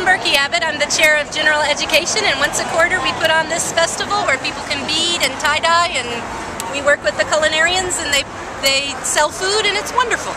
Kim Berkey Abbott. I'm the chair of general education, and once a quarter we put on this festival where people can bead and tie dye, and we work with the culinarians, and they they sell food, and it's wonderful.